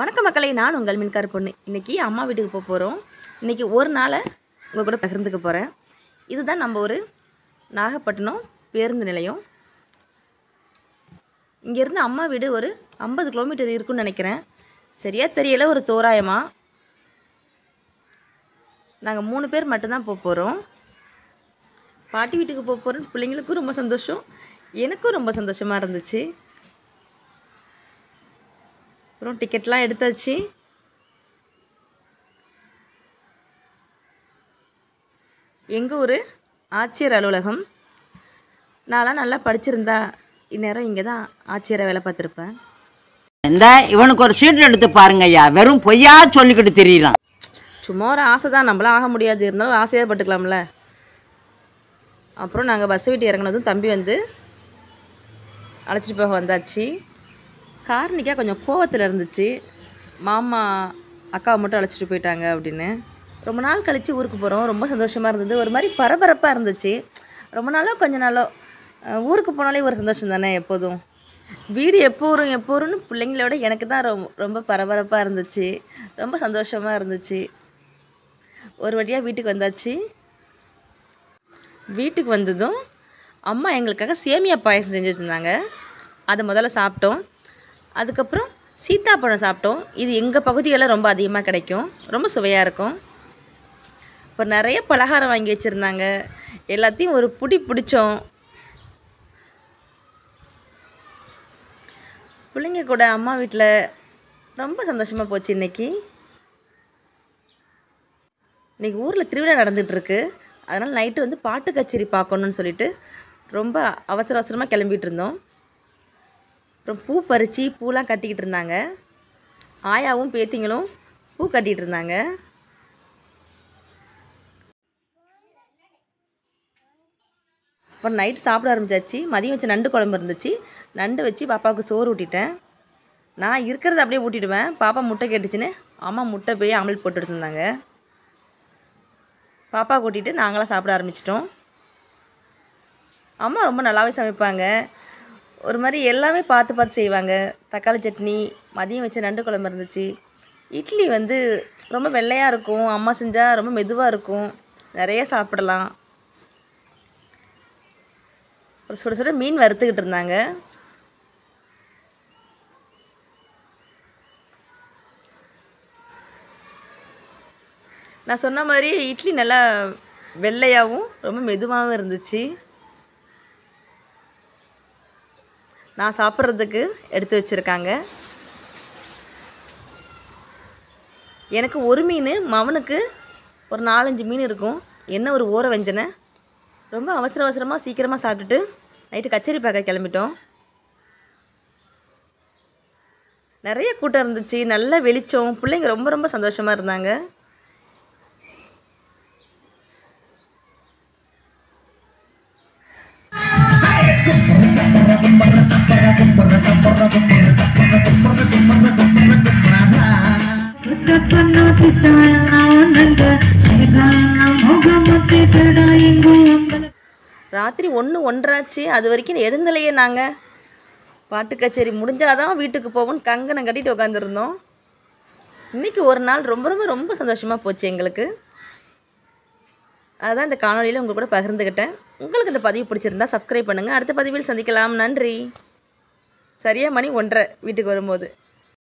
வணக்கம் மக்களை நான் உங்கள் மின்கார் பொண்ணு. இன்றைக்கி அம்மா வீட்டுக்கு போக போகிறோம் இன்றைக்கி ஒரு நாளை உங்கள் கூட பகிர்ந்துக்க போகிறேன் இதுதான் நம்ம ஒரு நாகப்பட்டினம் பேருந்து நிலையம். இங்கேருந்து அம்மா வீடு ஒரு ஐம்பது கிலோமீட்டர் இருக்குன்னு நினைக்கிறேன். சரியாக தெரியலை ஒரு தோராயமாக நாங்கள் மூணு பேர் மட்டும்தான் போக போகிறோம் பாட்டி வீட்டுக்கு போக போகிறோம் பிள்ளைங்களுக்கும் ரொம்ப சந்தோஷம். எனக்கும் ரொம்ப சந்தோஷமாக இருந்துச்சு. அப்புறம் டிக்கெட்லாம் எடுத்தாச்சு. எங்கள் ஊர்? ஆட்சியர் அலுவலகம். நான்லாம் நல்லா படிச்சிருந்தா இந்நேரம் இங்கே தான் ஆட்சியரை வேலை பார்த்துருப்பேன். இந்த இவனுக்கு ஒரு சீட் எடுத்து பாருங்க ஐயா வெறும் பொய்யா சொல்லிக்கிட்டு தெரியலாம் சும்மா ஒரு ஆசை தான் நம்மளாம் ஆக முடியாது இருந்தாலும் ஆசையாக பட்டுக்கலாம்ல. அப்புறம் நாங்கள் பஸ் விட்டு இறங்குனதும் தம்பி வந்து அழைச்சிட்டு போக வந்தாச்சு. கார்னிக்கா கொஞ்சம் கோவத்தில் இருந்துச்சு. மாமா அக்காவை மட்டும் அழைச்சிட்டு போயிட்டாங்க அப்படின்னு. ரொம்ப நாள் கழித்து ஊருக்கு போகிறோம் ரொம்ப சந்தோஷமாக இருந்தது. ஒரு மாதிரி பரபரப்பாக இருந்துச்சு. ரொம்ப நாளோ கொஞ்ச நாளோ. ஊருக்கு போனாலே ஒரு சந்தோஷம் தானே எப்போதும். வீடு எப்போ வரும் எப்போ வரும்னு பிள்ளைங்களோட எனக்கு தான் ரொம்ப ரொம்ப பரபரப்பாக இருந்துச்சு. ரொம்ப சந்தோஷமாக இருந்துச்சு. ஒரு வழியாக வீட்டுக்கு வந்தாச்சு. வீட்டுக்கு வந்ததும் அம்மா எங்களுக்காக சேமியா பாயசம் செஞ்சு வச்சுருந்தாங்க. அதை முதல்ல சாப்பிட்டோம். அதுக்கப்புறம் சீத்தாப்பழம் சாப்பிட்டோம். இது எங்கள் பகுதிகளில் ரொம்ப அதிகமாக கிடைக்கும். ரொம்ப சுவையாக இருக்கும். அப்புறம் நிறைய பலகாரம் வாங்கி வச்சுருந்தாங்க. எல்லாத்தையும் ஒரு புடி பிடிச்சோம். பிள்ளைங்க கூட அம்மா வீட்டில் ரொம்ப சந்தோஷமாக போச்சு இன்னைக்கு. இன்றைக்கி ஊரில் திருவிழா நடந்துகிட்ருக்கு அதனால் நைட்டு வந்து பாட்டு கச்சேரி பார்க்கணுன்னு சொல்லிட்டு ரொம்ப அவசர அவசரமாக கிளம்பிகிட்டு இருந்தோம். அப்புறம் பூ பறித்து பூலாம் கட்டிக்கிட்டு இருந்தாங்க. ஆயாவும் பேத்திங்களும் பூ கட்டிகிட்டு இருந்தாங்க. அப்புறம் நைட் சாப்பிட ஆரம்பிச்சாச்சு. மதியம் வச்சு நண்டு குழம்பு இருந்துச்சு. நண்டு வச்சு பாப்பாவுக்கு சோறு ஊட்டிட்டேன். நான் இருக்கிறத அப்படியே ஊட்டிடுவேன். பாப்பா முட்டை கேட்டுச்சுன்னு அம்மா முட்டை போய் ஆம்லெட் போட்டு எடுத்துருந்தாங்க. பாப்பா கூட்டிகிட்டு நாங்களாம் சாப்பிட ஆரம்பிச்சிட்டோம். அம்மா ரொம்ப நல்லாவே சமைப்பாங்க. ஒரு மாதிரி எல்லாமே பார்த்து பார்த்து செய்வாங்க. தக்காளி சட்னி மதியம் வச்ச நண்டு குழம்பு இருந்துச்சு. இட்லி வந்து ரொம்ப வெள்ளையாக இருக்கும். அம்மா செஞ்சால் ரொம்ப மெதுவாக இருக்கும். நிறைய சாப்பிடலாம். ஒரு சுட சுட மீன் வறுத்துக்கிட்டு இருந்தாங்க. நான் சொன்ன மாதிரி இட்லி நல்லா வெள்ளையாகவும் ரொம்ப மெதுவாகவும் இருந்துச்சு. நான் சாப்பிட்றதுக்கு எடுத்து வச்சுருக்காங்க. எனக்கு ஒரு மீன் மவனுக்கு ஒரு நாலஞ்சு மீன் இருக்கும். என்ன ஒரு ஊற வெஞ்சனை? ரொம்ப அவசர அவசரமாக சீக்கிரமாக சாப்பிட்டுட்டு நைட்டு கச்சேரி பார்க்க கிளம்பிட்டோம். நிறைய கூட்டம் இருந்துச்சு. நல்ல வெளிச்சம். பிள்ளைங்க ரொம்ப ரொம்ப சந்தோஷமாக இருந்தாங்க. ராத்திரி ஒன்று ஒன்றாச்சு. அது வரைக்கும் எழுந்தலையே நாங்கள் பாட்டு கச்சேரி முடிஞ்சாதான் வீட்டுக்கு போவோம்னு கங்கணம் கட்டிட்டு உட்காந்துருந்தோம் இன்றைக்கி ஒரு நாள் ரொம்ப ரொம்ப ரொம்ப சந்தோஷமாக போச்சு எங்களுக்கு. அதுதான் இந்த காணொலியில் உங்கள் கூட பகிர்ந்துக்கிட்டேன் உங்களுக்கு இந்த பதிவு பிடிச்சிருந்தா சப்ஸ்கிரைப் பண்ணுங்கள் அடுத்த பதிவில் சந்திக்கலாம். நன்றி. சரியாக மணி ஒன்றரை வீட்டுக்கு வரும்போது.